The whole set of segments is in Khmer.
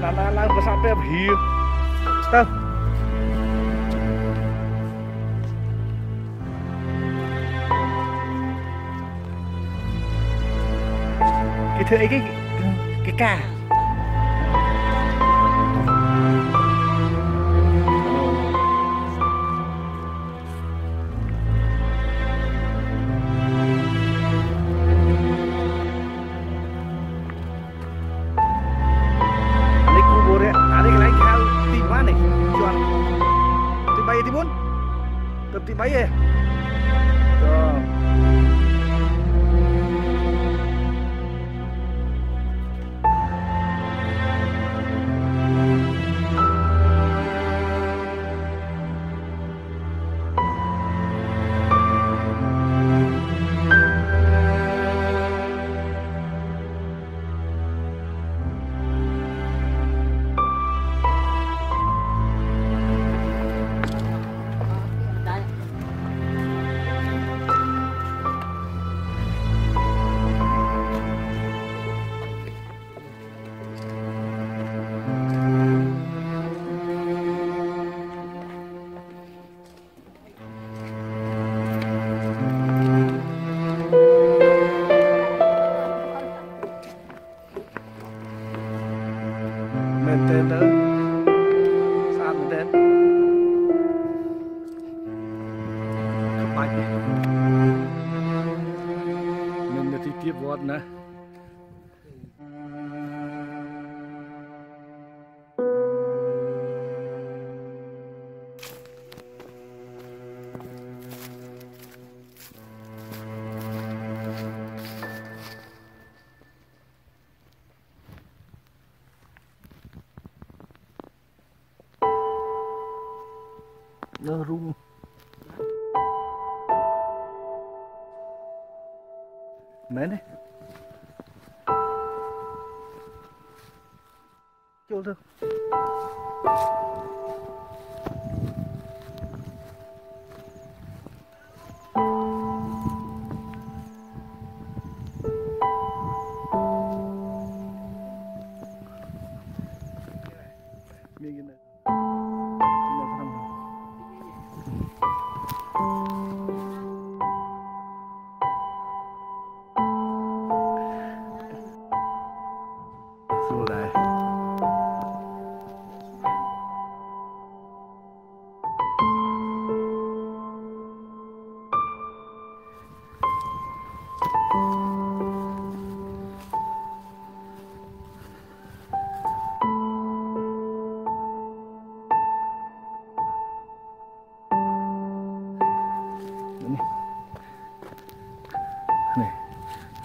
Now, now, now, what's up over here? Stuff. cái thứ ấy cái cái cà भाई है तो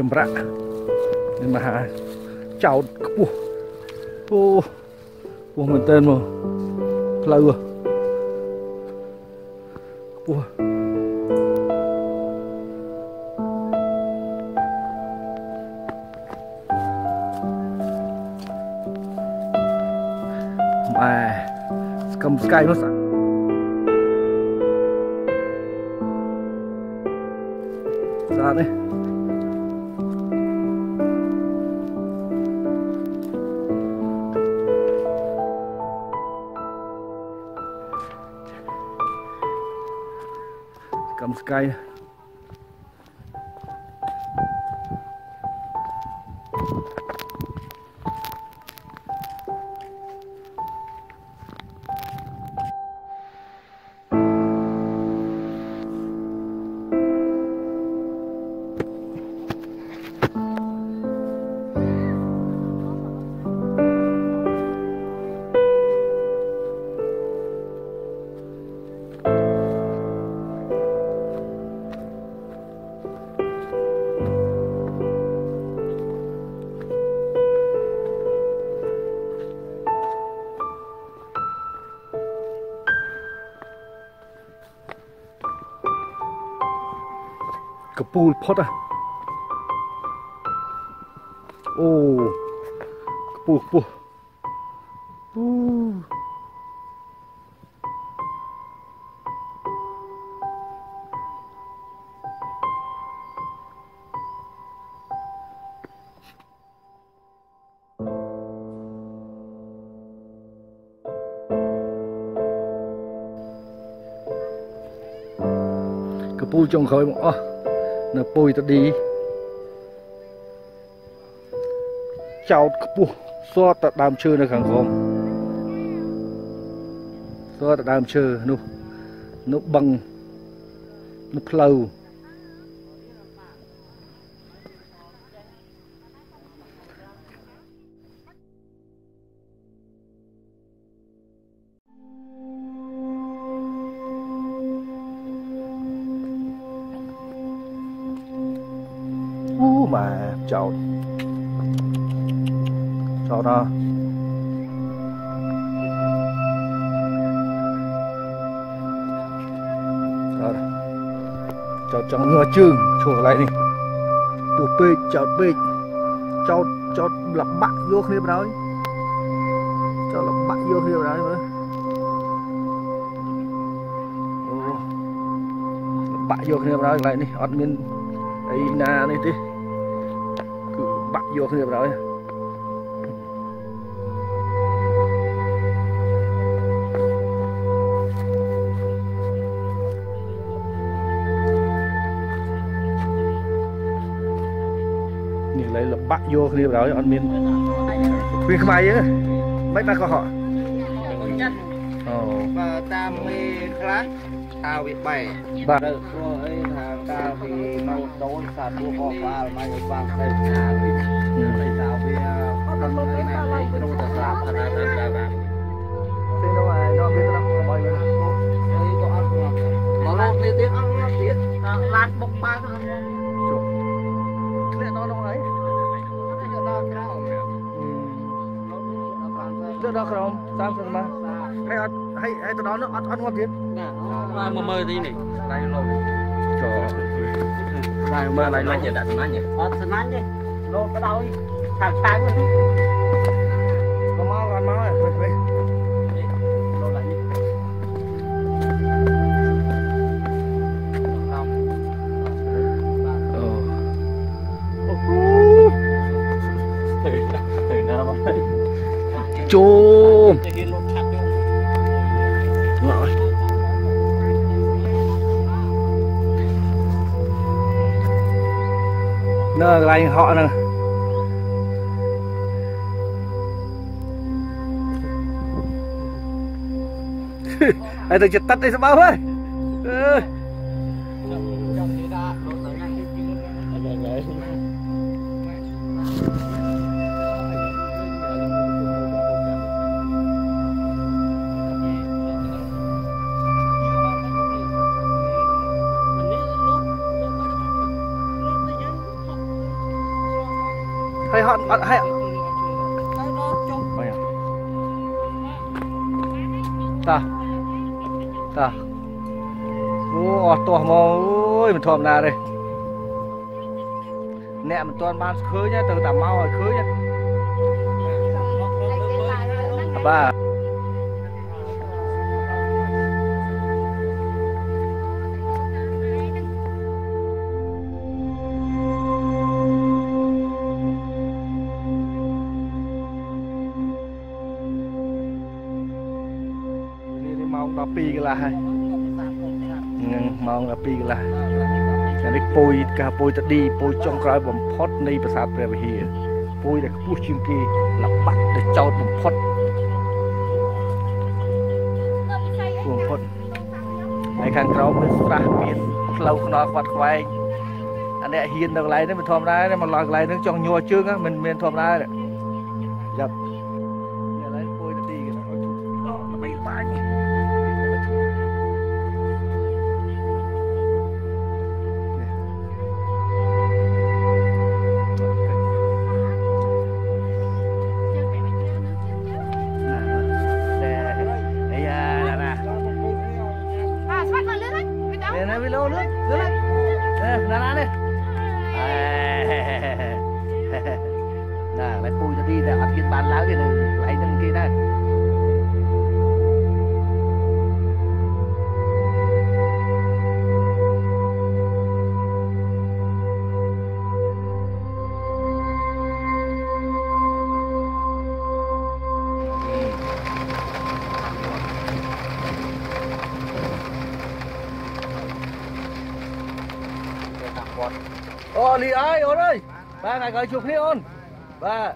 ចម្រាក់នេះមហាចោតខ្ពស់អូខ្ពស់មែនតើមកផ្លូវខ្ពស់ម៉ែស្គមស្កាយនោះស្អាតស្អាតទេ cây pool pot à ô pool pool pool cái bùi trồng khởi mà នៅពុយតឌីចោតខ្ពស់សតតែដើមឈើនៅខាងក្រោមសតតែដើមឈើនោះនោះបឹងនោះផ្លូវ ចោតចោតអើចោតចោតចង់ងើជើងឈរកន្លែងនេះពោះពេកចោតពេកចោតចោតលបាក់យកគ្នាបណ្ដោយចោតលបាក់យកគ្នាបណ្ដោយមើលអូលបាក់យកគ្នាបណ្ដោយកន្លែងនេះអត់មានអីណានេះទេគឺបាក់ យកគ្នាបណ្ដោយនេះកន្លែងលបាក់យកគ្នាបណ្ដោយអត់មានគ្មានខ្មែរយើងទេមិនបាក់កុហកអូបើ តាមមេខ្លះថាវាបែកបាទទៅព្រោះអីថាកាលពីនៅដូនសាទួកក្បាលមកឲ្យបានទៅថាវាទៅថាវាអត់ដល់ទៅណាទៅគ្រូទៅស្លាប់ថាទៅទៅបានទេនោះឯងនោះវាទៅដល់កុំឲ្យវិញអីក៏អត់ងាប់មកលោកនេះទៀតអត់ងាប់ទៀតឡានបុកបាទៅអត់ងាប់ធ្លាក់ដល់នោះហើយទៅដល់ក្រៅលោកដល់ខាងទៅទៅដល់ក្រោម30ម៉ាហើយអត់ហើយហើយទៅដល់នោះអត់ hay hay tụi đó nó ăn ăn ngon thiệt mà mơ mơ gì này đây lô cho. Này mơ này lô nhiệt đặt nó nhỉ ăn thằng ăn đi. Lô cái đâu thằng sáng rồi có máu còn máu, rồi về về. Lô lại đi. Trời. anh họ này ai tôi chật tắt đây sao bao ơi? អត់ហើយ cái đó trong បាយតាតាអូអស់ទាស់មកអូយមិនធម្មតាទេអ្នកមិនទាន់បានឃើញទេទៅតែមកឲ្យឃើញទេបាទ 2កន្លះអានេះពួយកាពួយតឌីពួយចុងក្រោយបំផុតនៃប្រាសាទព្រះវិហារពួយដែលខ្ពស់ជាងគេល្បាក់ដែលចោតបំផុតបំផុតហើយខាងក្រោមមានស្រះមានផ្លូវខ្នល់ខ្វាត់ខ្វែងអានេះហ៊ាននៅកន្លែងនេះមិនធម្មតាទេមកឡើងកន្លែងនេះចង់ញ័រជើងមិនមានធម្មតាទេ vì lâu nước dưới lại ra ra đi nè lại phui cho đi ra ăn kiến bán lá cái này lấy trong kia đây. Ồ, lì ai ôn ơi. Ba này gọi chụp đi ôn. Ba.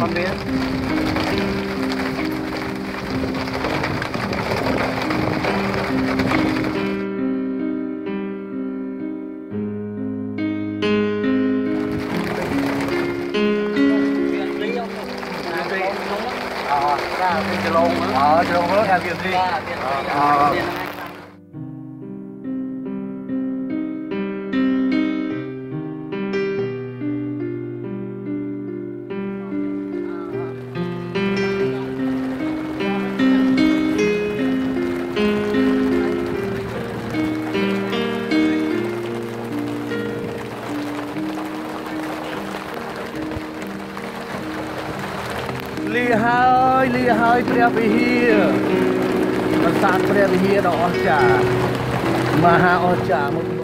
Con biết. Ờ, trường hướng em Việt đi. Ờ. Lee Hai, Lee Hai, Trevor Hill. សាទព្រះវិហារដ៏អស្ចារ្យមហាអស្ចារ្យមក